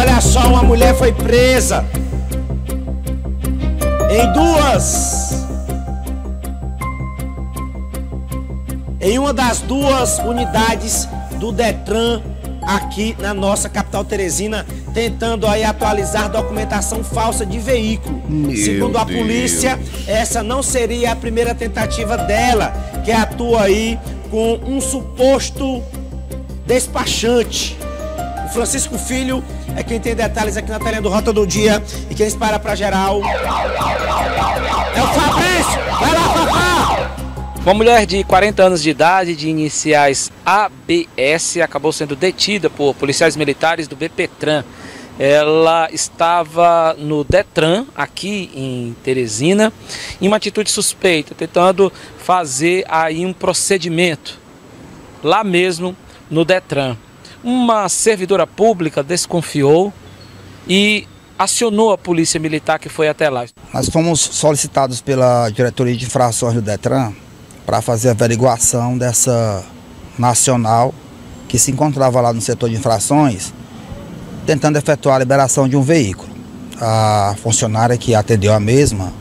Olha só, uma mulher foi presa em duas em uma das duas unidades do Detran aqui na nossa capital Teresina, tentando aí atualizar documentação falsa de veículo. Meu Segundo a polícia, Deus. essa não seria a primeira tentativa dela, que atua aí com um suposto despachante. O Francisco Filho é quem tem detalhes aqui na telinha do Rota do Dia e quem espera para geral. É o Fabrício! Vai lá, Fafá! Uma mulher de 40 anos de idade, de iniciais ABS, acabou sendo detida por policiais militares do BPTran. Ela estava no Detran, aqui em Teresina, em uma atitude suspeita, tentando fazer aí um procedimento lá mesmo no Detran. Uma servidora pública desconfiou e acionou a polícia militar que foi até lá. Nós fomos solicitados pela diretoria de infrações do Detran para fazer a averiguação dessa nacional que se encontrava lá no setor de infrações, tentando efetuar a liberação de um veículo. A funcionária que atendeu a mesma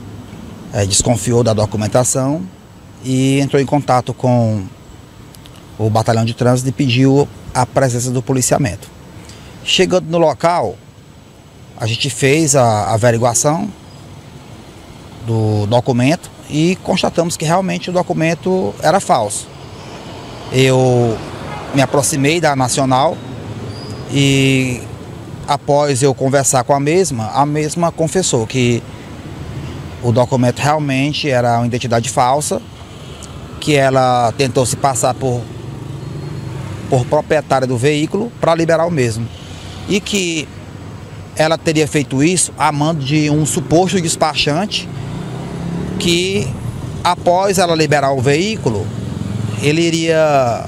é, desconfiou da documentação e entrou em contato com o batalhão de trânsito e pediu a presença do policiamento. Chegando no local, a gente fez a averiguação do documento e constatamos que realmente o documento era falso. Eu me aproximei da Nacional e após eu conversar com a mesma, a mesma confessou que o documento realmente era uma identidade falsa, que ela tentou se passar por, por proprietária do veículo para liberar o mesmo. E que ela teria feito isso a mando de um suposto despachante que após ela liberar o veículo, ele iria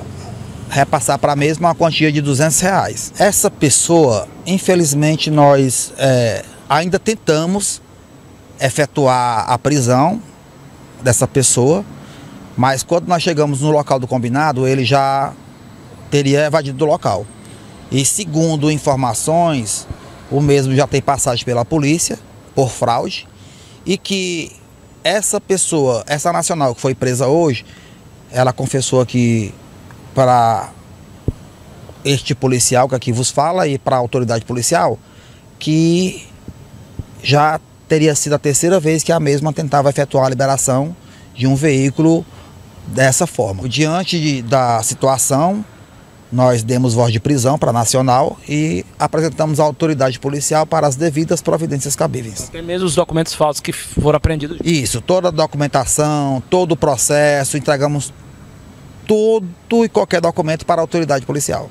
repassar para a mesma uma quantia de 200 reais. Essa pessoa, infelizmente, nós é, ainda tentamos efetuar a prisão dessa pessoa, mas quando nós chegamos no local do combinado, ele já teria evadido do local. E segundo informações, o mesmo já tem passagem pela polícia por fraude e que essa pessoa, essa nacional que foi presa hoje, ela confessou aqui para este policial que aqui vos fala e para a autoridade policial que já teria sido a terceira vez que a mesma tentava efetuar a liberação de um veículo dessa forma. Diante de, da situação, nós demos voz de prisão para a Nacional e apresentamos à autoridade policial para as devidas providências cabíveis. Até mesmo os documentos falsos que foram apreendidos? Isso, toda a documentação, todo o processo, entregamos tudo e qualquer documento para a autoridade policial.